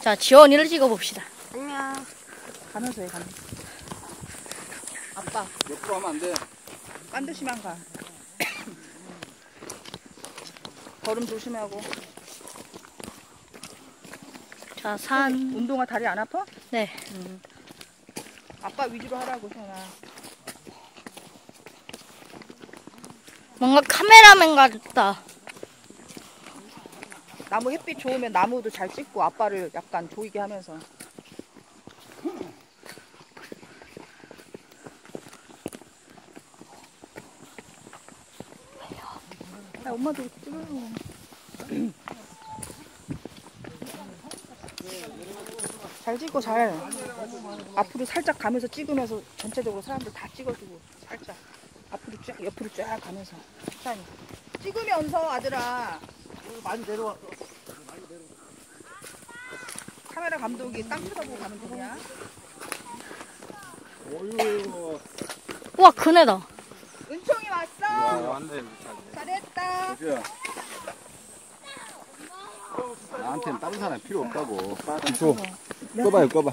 자, 지원이를 찍어봅시다. 안녕. 가면서 해, 가면서. 아빠, 옆으로 하면 안 돼. 반드시만 가. 걸음 조심하고. 자, 산. 운동화 다리 안 아파? 네. 아빠 위주로 하라고, 현아. 뭔가 카메라맨 같다. 나무 햇빛 좋으면 나무도 잘 찍고 아빠를 약간 조이게 하면서. 야, 엄마도 찍어요. 잘 찍고 잘. 앞으로 살짝 가면서 찍으면서 전체적으로 사람들 다 찍어주고 살짝 앞으로 쫙 옆으로 쫙 가면서 자 찍으면서 아들아 많이 내려와. 카메라 감독이 땅 쳐다보고 되냐? 어유. 우와, 큰애다. 은총이 왔어. 왔네. 잘했다. 야. 나한테는 다른 사람 필요 없다고. 줘. 꺼봐요, 꺼봐.